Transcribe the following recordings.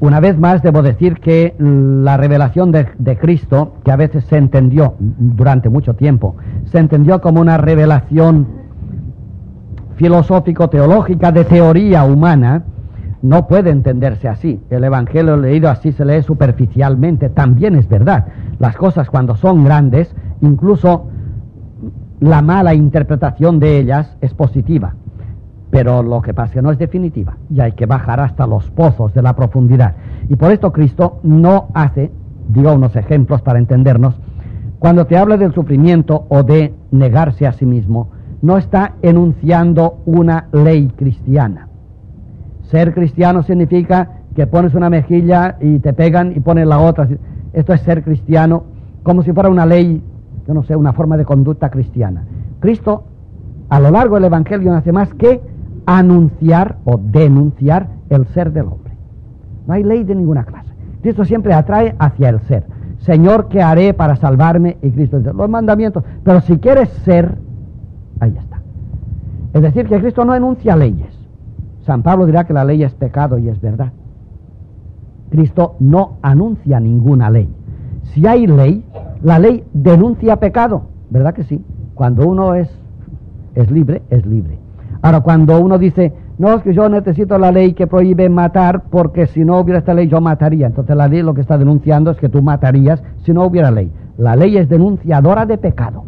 Una vez más debo decir que la revelación de, Cristo, que a veces se entendió durante mucho tiempo, se entendió como una revelación filosófico-teológica de teoría humana, no puede entenderse así. El Evangelio leído así se lee superficialmente, también es verdad. Las cosas cuando son grandes, incluso la mala interpretación de ellas es positiva. Pero lo que que no es definitiva y hay que bajar hasta los pozos de la profundidad. Y por esto Cristo no hace, digo unos ejemplos para entendernos, cuando te habla del sufrimiento o de negarse a sí mismo, no está enunciando una ley cristiana. Ser cristiano significa que pones una mejilla y te pegan y pones la otra. Esto es ser cristiano como si fuera una ley, yo no sé, una forma de conducta cristiana. Cristo, a lo largo del Evangelio, no hace más que anunciar o denunciar el ser del hombre. No hay ley de ninguna clase. Cristo siempre atrae hacia el ser. Señor, ¿qué haré para salvarme? Y Cristo dice, los mandamientos. Pero si quieres ser, ahí está. Es decir, que Cristo no enuncia leyes. San Pablo dirá que la ley es pecado y es verdad. Cristo no anuncia ninguna ley. Si hay ley, la ley denuncia pecado, ¿verdad que sí? Cuando uno es, es libre, es libre. Ahora, cuando uno dice, no, es que yo necesito la ley que prohíbe matar porque si no hubiera esta ley yo mataría. Entonces la ley lo que está denunciando es que tú matarías si no hubiera ley. La ley es denunciadora de pecado.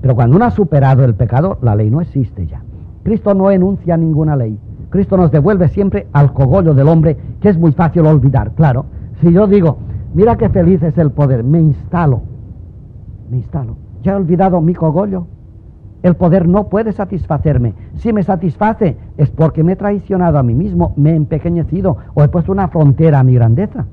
Pero cuando uno ha superado el pecado, la ley no existe ya. Cristo no enuncia ninguna ley. Cristo nos devuelve siempre al cogollo del hombre, que es muy fácil olvidar. Claro, si yo digo, mira qué feliz es el poder, me instalo, me instalo. Ya he olvidado mi cogollo. El poder no puede satisfacerme. Si me satisface es porque me he traicionado a mí mismo, me he empequeñecido o he puesto una frontera a mi grandeza.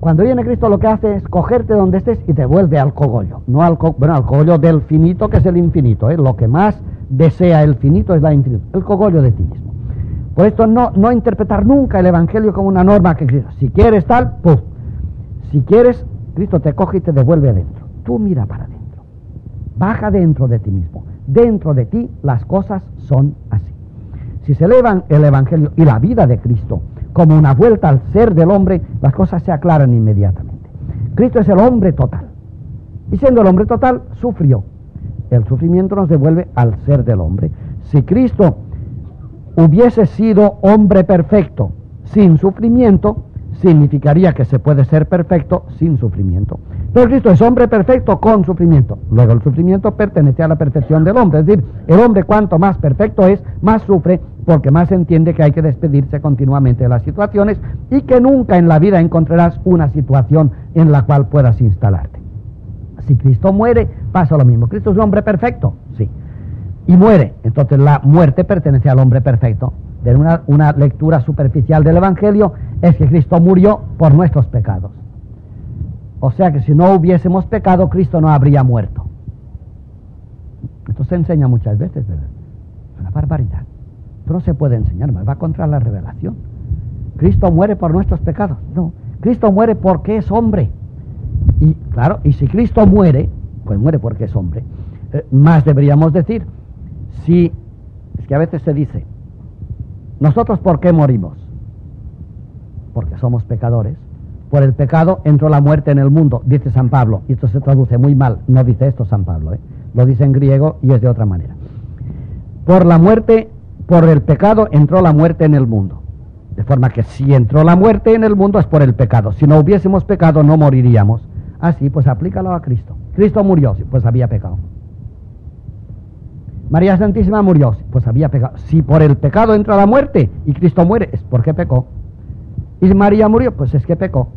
Cuando viene Cristo lo que hace es cogerte donde estés y te vuelve al cogollo. No al, bueno, al cogollo del finito que es el infinito. ¿eh? Lo que más desea el finito es la infinito. El cogollo de ti mismo. Por esto no, no interpretar nunca el Evangelio como una norma que Cristo. Si quieres tal, pues. Si quieres, Cristo te coge y te devuelve adentro. Tú mira para adentro. Baja dentro de ti mismo. Dentro de ti las cosas son así. Si se elevan el Evangelio y la vida de Cristo como una vuelta al ser del hombre, las cosas se aclaran inmediatamente. Cristo es el hombre total. Y siendo el hombre total, sufrió. El sufrimiento nos devuelve al ser del hombre. Si Cristo hubiese sido hombre perfecto sin sufrimiento, significaría que se puede ser perfecto sin sufrimiento. Pero Cristo es hombre perfecto con sufrimiento. Luego el sufrimiento pertenece a la perfección del hombre. Es decir, el hombre cuanto más perfecto es, más sufre porque más entiende que hay que despedirse continuamente de las situaciones y que nunca en la vida encontrarás una situación en la cual puedas instalarte. Si Cristo muere, pasa lo mismo. Cristo es un hombre perfecto, sí. Y muere. Entonces la muerte pertenece al hombre perfecto. De una, una lectura superficial del Evangelio es que Cristo murió por nuestros pecados. O sea que si no hubiésemos pecado, Cristo no habría muerto. Esto se enseña muchas veces, ¿verdad? Es una barbaridad. Esto no se puede enseñar, va contra la revelación. Cristo muere por nuestros pecados. No, Cristo muere porque es hombre. Y claro, y si Cristo muere, pues muere porque es hombre. Eh, más deberíamos decir, si es que a veces se dice, nosotros por qué morimos? Porque somos pecadores por el pecado entró la muerte en el mundo, dice San Pablo. Y esto se traduce muy mal. No dice esto San Pablo, ¿eh? lo dice en griego y es de otra manera. Por la muerte, por el pecado entró la muerte en el mundo. De forma que si entró la muerte en el mundo es por el pecado. Si no hubiésemos pecado no moriríamos. Así, ah, pues aplícalo a Cristo. Cristo murió, pues había pecado. María Santísima murió, pues había pecado. Si por el pecado entra la muerte y Cristo muere, es porque pecó. Y María murió, pues es que pecó.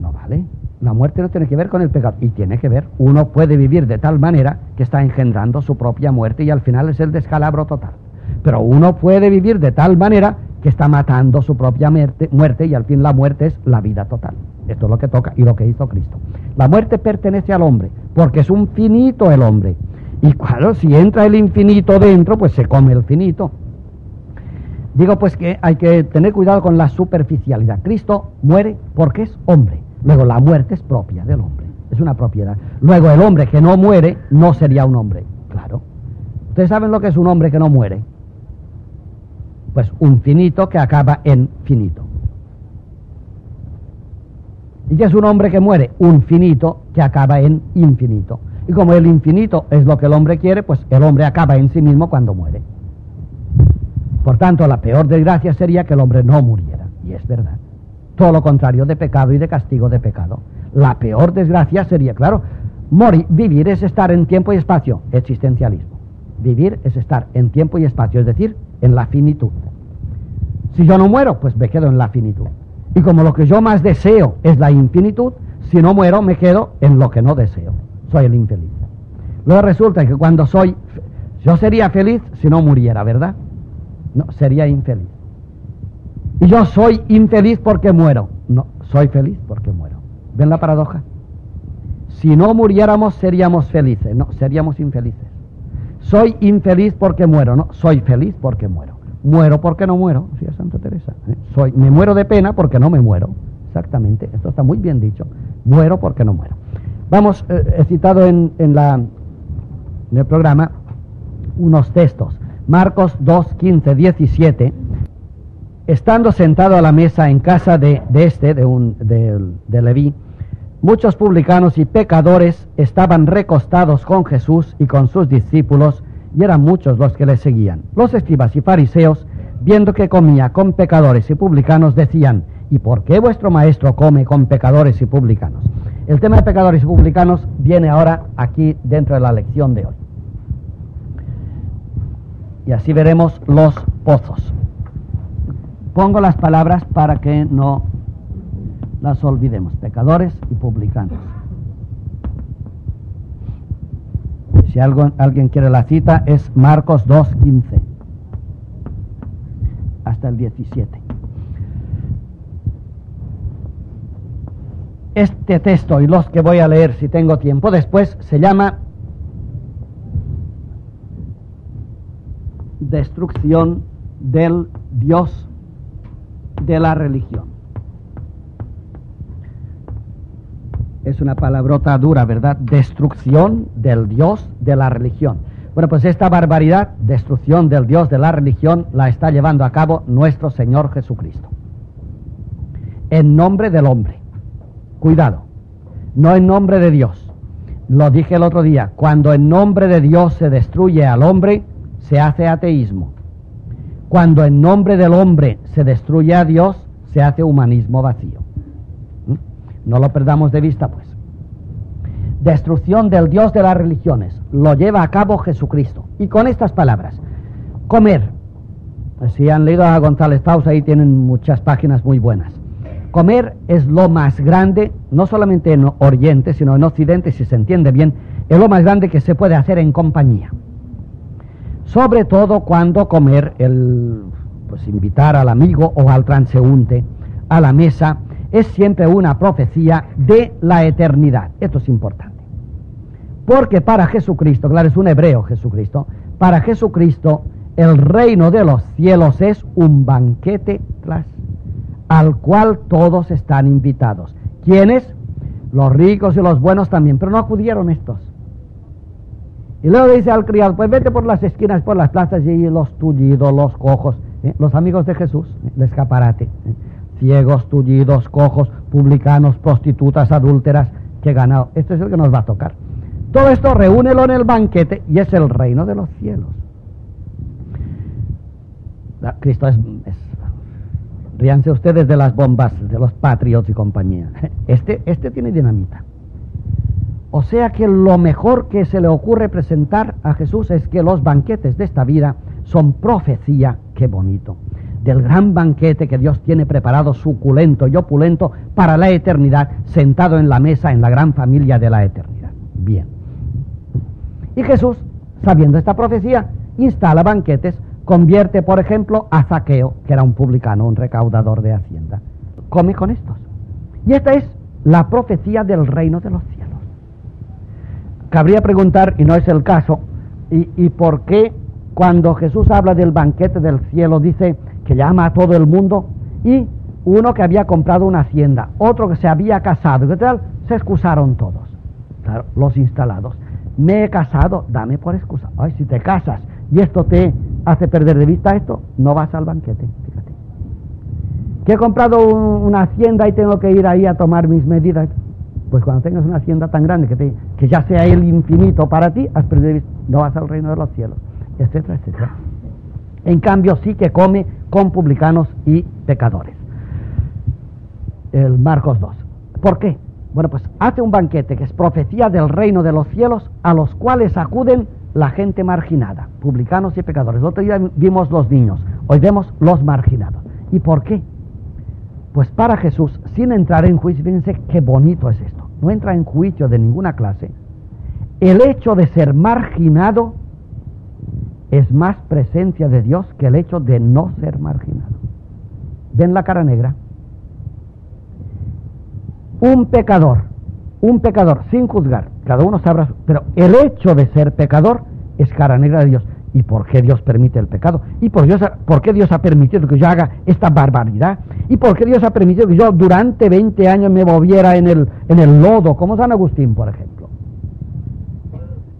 No vale. La muerte no tiene que ver con el pecado. Y tiene que ver, uno puede vivir de tal manera que está engendrando su propia muerte y al final es el descalabro total. Pero uno puede vivir de tal manera que está matando su propia muerte, y al fin la muerte es la vida total. Esto es lo que toca y lo que hizo Cristo. La muerte pertenece al hombre, porque es un finito el hombre. Y claro, si entra el infinito dentro, pues se come el finito. Digo pues que hay que tener cuidado con la superficialidad. Cristo muere porque es hombre. Luego la muerte es propia del hombre. Es una propiedad. Luego el hombre que no muere no sería un hombre. Claro. Ustedes saben lo que es un hombre que no muere. Pues un finito que acaba en finito. ¿Y qué es un hombre que muere? Un finito que acaba en infinito. Y como el infinito es lo que el hombre quiere, pues el hombre acaba en sí mismo cuando muere. Por tanto, la peor desgracia sería que el hombre no muriera. Y es verdad. Todo lo contrario de pecado y de castigo de pecado. La peor desgracia sería, claro, morir. Vivir es estar en tiempo y espacio. Existencialismo. Vivir es estar en tiempo y espacio, es decir, en la finitud. Si yo no muero, pues me quedo en la finitud. Y como lo que yo más deseo es la infinitud, si no muero me quedo en lo que no deseo. Soy el infeliz. Luego resulta que cuando soy, yo sería feliz si no muriera, ¿verdad? No, sería infeliz. Y yo soy infeliz porque muero. No, soy feliz porque muero. ¿Ven la paradoja? Si no muriéramos seríamos felices. No, seríamos infelices. Soy infeliz porque muero. No, soy feliz porque muero. Muero porque no muero, decía Santa Teresa. ¿eh? Soy, me muero de pena porque no me muero. Exactamente, esto está muy bien dicho. Muero porque no muero. Vamos, eh, he citado en, la, en el programa unos textos. Marcos 2, 15, 17. Estando sentado a la mesa en casa de, este, de, un, de, de Leví, muchos publicanos y pecadores estaban recostados con Jesús y con sus discípulos y eran muchos los que le seguían. Los escribas y fariseos, viendo que comía con pecadores y publicanos, decían, ¿y por qué vuestro maestro come con pecadores y publicanos? El tema de pecadores y publicanos viene ahora aquí dentro de la lección de hoy. Y así veremos los pozos. Pongo las palabras para que no las olvidemos, pecadores y publicanos. Si alguien quiere la cita, es Marcos 2.15 hasta el 17. Este texto y los que voy a leer si tengo tiempo después se llama destrucción del Dios de la religión. es una palabrota dura, ¿verdad? Destrucción del Dios de la religión. Bueno, pues esta barbaridad, destrucción del Dios de la religión, la está llevando a cabo nuestro Señor Jesucristo. En nombre del hombre. Cuidado, no en nombre de Dios. Lo dije el otro día, cuando en nombre de Dios se destruye al hombre, se hace ateísmo. Cuando en nombre del hombre se destruye a Dios, se hace humanismo vacío. No lo perdamos de vista, pues. Destrucción del Dios de las religiones. Lo lleva a cabo Jesucristo. Y con estas palabras. Comer. Si han leído a González Pausa, ahí tienen muchas páginas muy buenas. Comer es lo más grande, no solamente en Oriente, sino en Occidente, si se entiende bien, es lo más grande que se puede hacer en compañía. Sobre todo cuando comer, el, pues invitar al amigo o al transeúnte a la mesa es siempre una profecía de la eternidad. Esto es importante. Porque para Jesucristo, claro, es un hebreo Jesucristo, para Jesucristo el reino de los cielos es un banquete al cual todos están invitados. ¿Quiénes? Los ricos y los buenos también, pero no acudieron estos. Y luego dice al criado, pues vete por las esquinas, por las plazas y los tullidos, los cojos, ¿eh? los amigos de Jesús, ¿eh? el escaparate. ¿eh? ciegos, tullidos, cojos, publicanos, prostitutas, adúlteras, que ganado. Este es el que nos va a tocar. Todo esto reúnelo en el banquete y es el reino de los cielos. Cristo es, Ríanse ustedes de las bombas, de los patriots y compañía. Este, este tiene dinamita. O sea que lo mejor que se le ocurre presentar a Jesús es que los banquetes de esta vida son profecía, qué bonito del gran banquete que Dios tiene preparado suculento y opulento para la eternidad, sentado en la mesa en la gran familia de la eternidad. Bien. Y Jesús, sabiendo esta profecía, instala banquetes, convierte, por ejemplo, a Zaqueo, que era un publicano, un recaudador de hacienda. Come con estos. Y esta es la profecía del reino de los cielos. Cabría preguntar, y no es el caso, y, por qué cuando Jesús habla del banquete del cielo dice que llama a todo el mundo, y uno que había comprado una hacienda, otro que se había casado, ¿qué tal? Se excusaron todos, los instalados. Me he casado, dame por excusa. Ay, si te casas y esto te hace perder de vista esto, no vas al banquete, fíjate. Que he comprado una hacienda y tengo que ir ahí a tomar mis medidas. Pues cuando tengas una hacienda tan grande que, que ya sea el infinito para ti, has perdido no vas al reino de los cielos, etcétera, etcétera. En cambio, sí que come con publicanos y pecadores. El Marcos 2. ¿Por qué? Bueno, pues hace un banquete que es profecía del reino de los cielos a los cuales acuden la gente marginada, publicanos y pecadores. El otro día vimos los niños, hoy vemos los marginados. ¿Y por qué? Pues para Jesús, sin entrar en juicio, fíjense qué bonito es esto, no entra en juicio de ninguna clase. El hecho de ser marginado es más presencia de Dios que el hecho de no ser marginado. ¿Ven la cara negra? Un pecador, un pecador sin juzgar, cada uno sabrá, pero el hecho de ser pecador es cara negra de Dios. ¿Y por qué Dios permite el pecado? ¿Y por, Dios, por qué Dios ha permitido que yo haga esta barbaridad? ¿Y por qué Dios ha permitido que yo durante 20 años me moviera en el, en el lodo, como San Agustín, por ejemplo?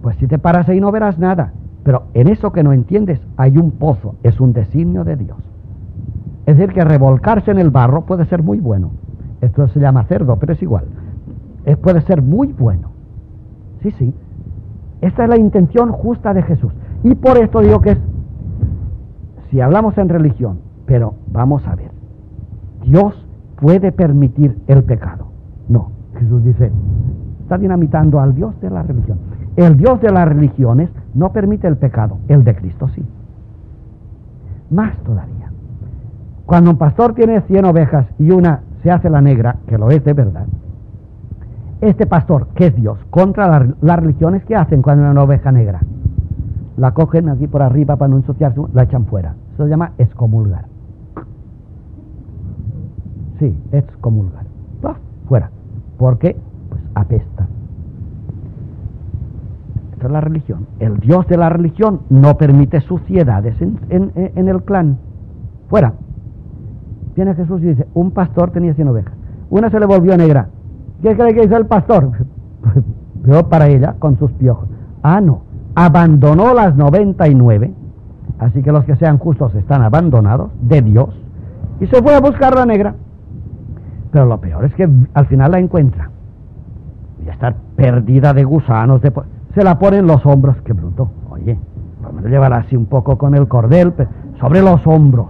Pues si te paras ahí no verás nada. Pero en eso que no entiendes hay un pozo, es un designio de Dios. Es decir, que revolcarse en el barro puede ser muy bueno. Esto se llama cerdo, pero es igual. Puede ser muy bueno. Sí, sí. Esta es la intención justa de Jesús. Y por esto digo que es, si hablamos en religión, pero vamos a ver, Dios puede permitir el pecado. No, Jesús dice, está dinamitando al Dios de la religión. El Dios de las religiones no permite el pecado, el de Cristo sí. Más todavía. Cuando un pastor tiene 100 ovejas y una se hace la negra, que lo es de verdad, este pastor, que es Dios, contra las religiones, ¿qué hacen cuando hay una oveja negra? La cogen aquí por arriba para no ensuciarse, la echan fuera. Eso se llama excomulgar. Sí, excomulgar. fuera. ¿Por qué? Pues apesta la religión. El Dios de la religión no permite suciedades en, el clan. Fuera. Viene Jesús y dice, un pastor tenía 100 ovejas. Una se le volvió negra. ¿Qué cree que hizo el pastor? Veo para ella con sus piojos. Ah, no. Abandonó las 99. Así que los que sean justos están abandonados de Dios. Y se fue a buscar la negra. Pero lo peor es que al final la encuentra. Y está perdida de gusanos, de se la pone en los hombros. Qué bruto. Oye, vamos a llevar así un poco con el cordel, sobre los hombros.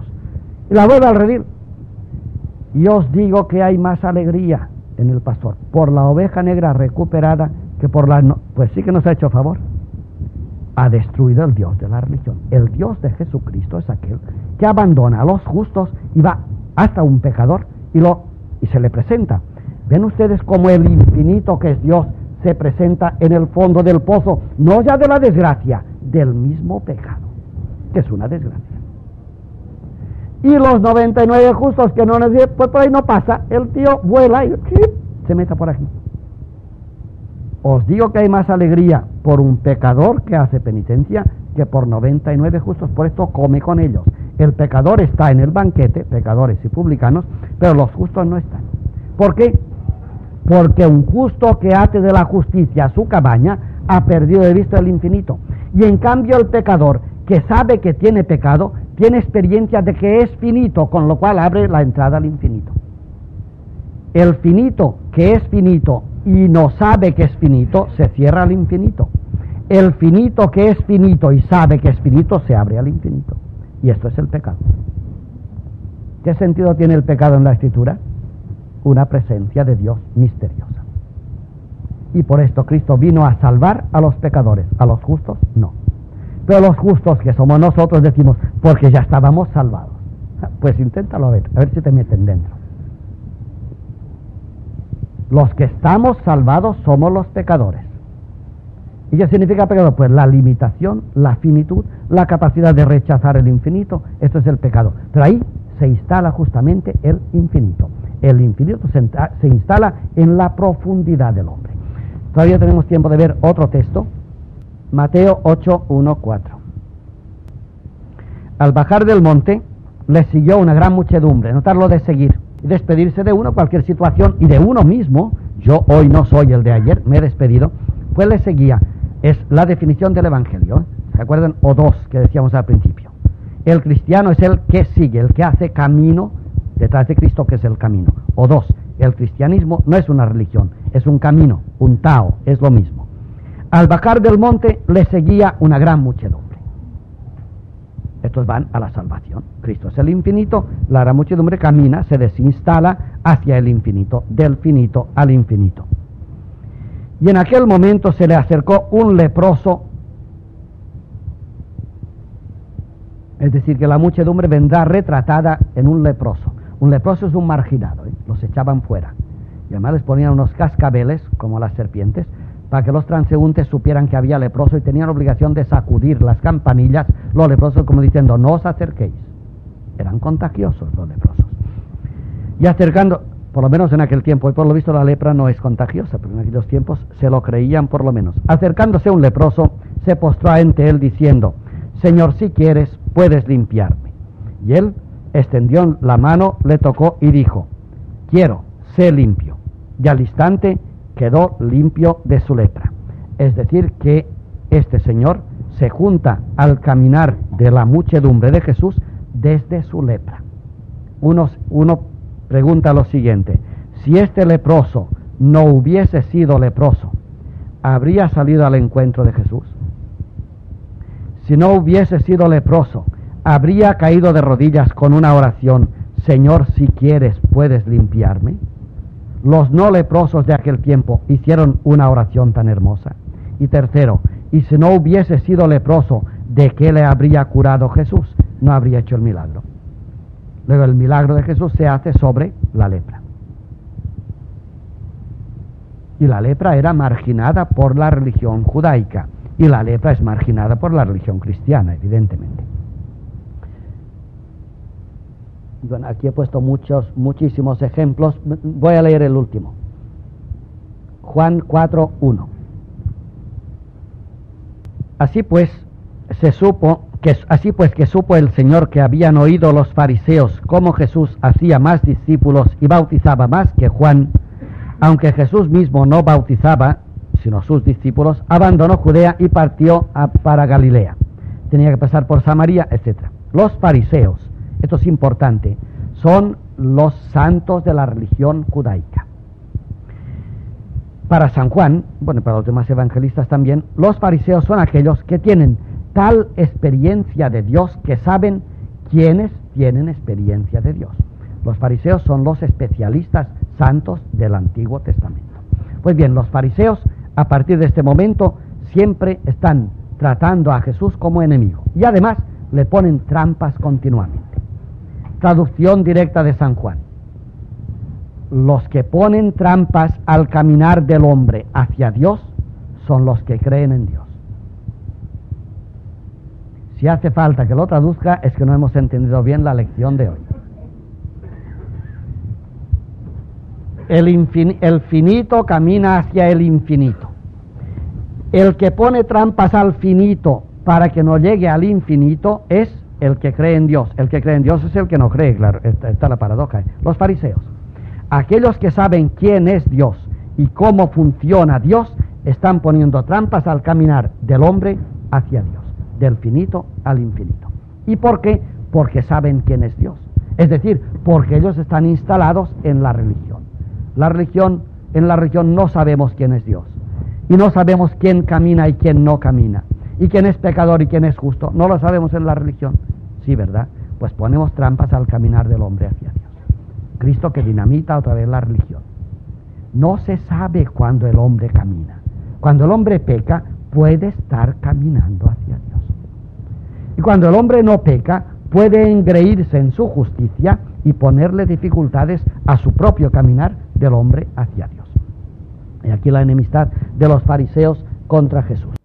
Y la vuelve al redil. Y os digo que hay más alegría en el pastor por la oveja negra recuperada que por la... pues sí que nos ha hecho favor. Ha destruido el Dios de la religión. El Dios de Jesucristo es aquel que abandona a los justos y va hasta un pecador y, lo, y se le presenta. Ven ustedes como el infinito que es Dios se presenta en el fondo del pozo, no ya de la desgracia, del mismo pecado, que es una desgracia. Y los 99 justos que no nos pues por ahí no pasa, el tío vuela y se mete por aquí. Os digo que hay más alegría por un pecador que hace penitencia que por 99 justos, por esto come con ellos. El pecador está en el banquete, pecadores y publicanos, pero los justos no están. ¿Por qué? porque un justo que hace de la justicia su cabaña ha perdido de vista el infinito. Y en cambio el pecador que sabe que tiene pecado, tiene experiencia de que es finito, con lo cual abre la entrada al infinito. El finito que es finito y no sabe que es finito, se cierra al infinito. El finito que es finito y sabe que es finito, se abre al infinito. Y esto es el pecado. ¿Qué sentido tiene el pecado en la escritura? una presencia de Dios misteriosa. Y por esto Cristo vino a salvar a los pecadores, a los justos no. Pero los justos que somos nosotros decimos, porque ya estábamos salvados. Pues inténtalo a ver, a ver si te meten dentro. Los que estamos salvados somos los pecadores. ¿Y qué significa pecado? Pues la limitación, la finitud, la capacidad de rechazar el infinito. Esto es el pecado. Pero ahí se instala justamente el infinito el infinito se, instala en la profundidad del hombre. Todavía tenemos tiempo de ver otro texto, Mateo 8, 1, 4. Al bajar del monte, le siguió una gran muchedumbre, notarlo de seguir despedirse de uno, cualquier situación, y de uno mismo, yo hoy no soy el de ayer, me he despedido, pues le seguía. Es la definición del Evangelio, ¿eh? ¿se acuerdan? O dos que decíamos al principio. el cristiano es el que sigue, el que hace camino detrás de Cristo, que es el camino. O dos, el cristianismo no es una religión, es un camino, un Tao, es lo mismo. Al bajar del monte le seguía una gran muchedumbre. Estos van a la salvación. Cristo es el infinito, la muchedumbre camina, se desinstala hacia el infinito, del finito al infinito. Y en aquel momento se le acercó un leproso, es decir, que la muchedumbre vendrá retratada en un leproso. Un leproso es un marginado, ¿eh? los echaban fuera. Y además les ponían unos cascabeles, como las serpientes, para que los transeúntes supieran que había leproso y tenían obligación de sacudir las campanillas, los leprosos, como diciendo, no os acerquéis. Eran contagiosos los leprosos. Y acercando, por lo menos en aquel tiempo, y por lo visto la lepra no es contagiosa, pero en aquellos tiempos se lo creían por lo menos. Acercándose un leproso, se postró ante él diciendo, Señor, si quieres, puedes limpiarme. Y él, extendió la mano, le tocó y dijo, quiero, sé limpio. Y al instante quedó limpio de su lepra. Es decir, que este Señor se junta al caminar de la muchedumbre de Jesús desde su lepra. Uno, uno pregunta lo siguiente, si este leproso no hubiese sido leproso, ¿habría salido al encuentro de Jesús? Si no hubiese sido leproso, habría caído de rodillas con una oración, Señor, si quieres, puedes limpiarme. Los no leprosos de aquel tiempo hicieron una oración tan hermosa. Y tercero, y si no hubiese sido leproso, ¿de qué le habría curado Jesús? No habría hecho el milagro. Luego el milagro de Jesús se hace sobre la lepra. Y la lepra era marginada por la religión judaica. Y la lepra es marginada por la religión cristiana, evidentemente. Bueno, aquí he puesto muchos, muchísimos ejemplos. Voy a leer el último. Juan 4.1. Así pues, se supo que así pues que supo el Señor que habían oído los fariseos cómo Jesús hacía más discípulos y bautizaba más que Juan, aunque Jesús mismo no bautizaba, sino sus discípulos, abandonó Judea y partió para Galilea. Tenía que pasar por Samaria, etc. Los fariseos esto es importante, son los santos de la religión judaica. Para San Juan, bueno, para los demás evangelistas también, los fariseos son aquellos que tienen tal experiencia de Dios que saben quiénes tienen experiencia de Dios. Los fariseos son los especialistas santos del Antiguo Testamento. Pues bien, los fariseos a partir de este momento siempre están tratando a Jesús como enemigo y además le ponen trampas continuamente. Traducción directa de San Juan. Los que ponen trampas al caminar del hombre hacia Dios son los que creen en Dios. Si hace falta que lo traduzca es que no hemos entendido bien la lección de hoy. El, finito camina hacia el infinito. El que pone trampas al finito para que no llegue al infinito es el que cree en Dios. El que cree en Dios es el que no cree, claro, está, la paradoja. Los fariseos, aquellos que saben quién es Dios y cómo funciona Dios, están poniendo trampas al caminar del hombre hacia Dios, del finito al infinito. ¿Y por qué? Porque saben quién es Dios. Es decir, porque ellos están instalados en la religión. La religión, en la religión no sabemos quién es Dios. Y no sabemos quién camina y quién no camina. Y quién es pecador y quién es justo. No lo sabemos en la religión. Sí, ¿verdad? Pues ponemos trampas al caminar del hombre hacia Dios. Cristo que dinamita otra vez la religión. No se sabe cuándo el hombre camina. Cuando el hombre peca, puede estar caminando hacia Dios. Y cuando el hombre no peca, puede engreírse en su justicia y ponerle dificultades a su propio caminar del hombre hacia Dios. Y aquí la enemistad de los fariseos contra Jesús.